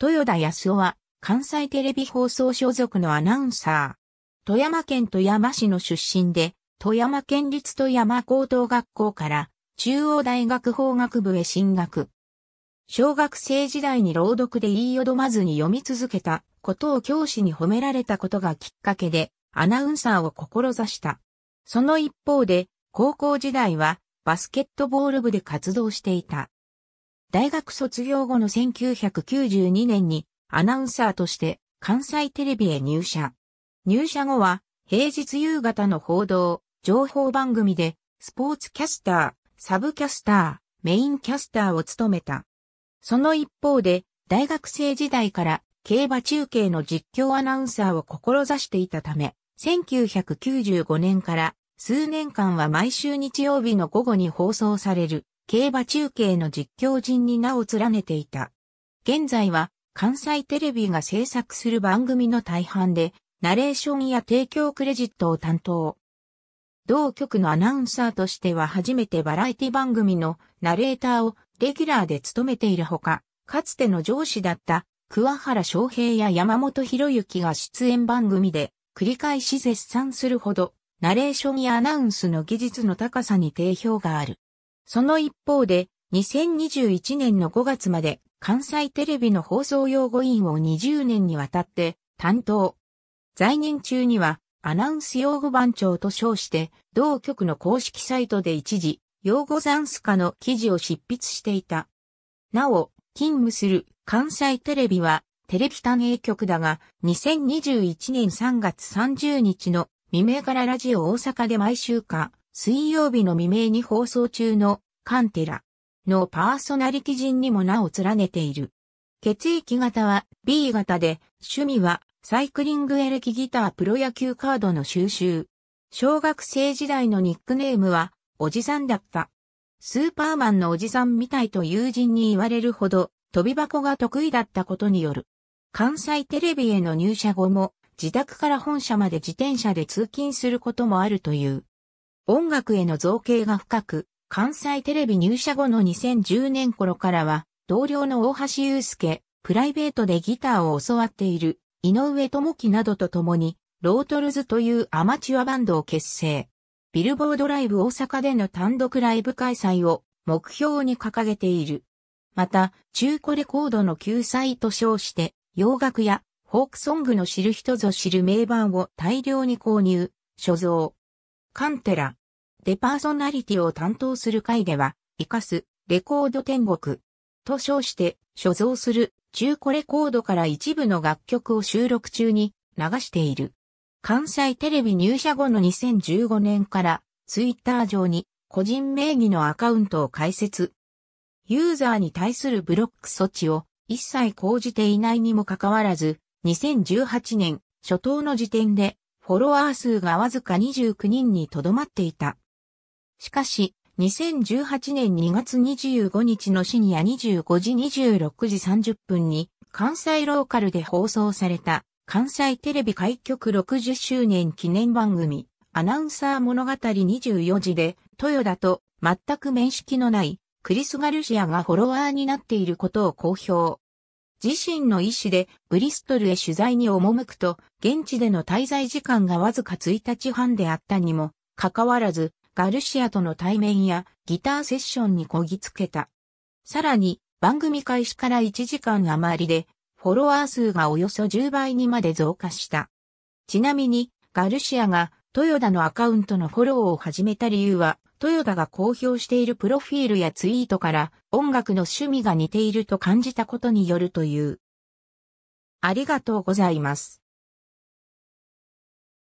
豊田康夫は関西テレビ放送所属のアナウンサー。富山県富山市の出身で、富山県立富山高等学校から中央大学法学部へ進学。小学生時代に朗読で言いよどまずに読み続けたことを教師に褒められたことがきっかけでアナウンサーを志した。その一方で高校時代はバスケットボール部で活動していた。大学卒業後の1992年にアナウンサーとして関西テレビへ入社。入社後は平日夕方の報道、情報番組でスポーツキャスター、サブキャスター、メインキャスターを務めた。その一方で大学生時代から競馬中継の実況アナウンサーを志していたため、1995年から数年間は毎週日曜日の午後に放送される競馬中継の実況陣に名を連ねていた。現在は関西テレビが制作する番組の大半でナレーションや提供クレジットを担当。同局のアナウンサーとしては初めてバラエティ番組のナレーターをレギュラーで務めているほか、かつての上司だった桑原翔平や山本博之が出演番組で繰り返し絶賛するほど、ナレーションやアナウンスの技術の高さに定評がある。その一方で、2021年の5月まで関西テレビの放送用語員を20年にわたって担当。在任中にはアナウンス用語番長と称して、同局の公式サイトで一時、用語ザンス化の記事を執筆していた。なお、勤務する関西テレビは、テレビ単営局だが、2021年3月30日の未明からラジオ大阪で毎週か、水曜日の未明に放送中のカンテラのパーソナリティ人にも名を連ねている。血液型は B 型で、趣味はサイクリングエレキギタープロ野球カードの収集。小学生時代のニックネームは、おじさんだった。スーパーマンのおじさんみたいと友人に言われるほど、飛び箱が得意だったことによる。関西テレビへの入社後も、自宅から本社まで自転車で通勤することもあるという。音楽への造形が深く、関西テレビ入社後の2010年頃からは、同僚の大橋祐介、プライベートでギターを教わっている井上智樹などと共に、ロートルズというアマチュアバンドを結成。ビルボードライブ大阪での単独ライブ開催を目標に掲げている。また、中古レコードの救済と称して、洋楽やフォークソングの知る人ぞ知る名盤を大量に購入、所蔵。カンテラ。でパーソナリティを担当する回では、活かす、レコード天国。と称して、所蔵する中古レコードから一部の楽曲を収録中に流している。関西テレビ入社後の2015年からツイッター上に個人名義のアカウントを開設。ユーザーに対するブロック措置を一切講じていないにもかかわらず、2018年初頭の時点でフォロワー数がわずか29人にとどまっていた。しかし、2018年2月25日の深夜25時26時30分に関西ローカルで放送された関西テレビ開局60周年記念番組アナウンサー物語24時で豊田と全く面識のないクリス・ガルシアがフォロワーになっていることを公表。自身の意思でブリストルへ取材に赴くと現地での滞在時間がわずか1日半であったにもかかわらずガルシアとの対面やギターセッションにこぎつけた。さらに番組開始から1時間余りでフォロワー数がおよそ10倍にまで増加した。ちなみにガルシアがトヨタのアカウントのフォローを始めた理由はトヨタが公表しているプロフィールやツイートから音楽の趣味が似ていると感じたことによるという。ありがとうございます。